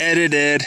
edited.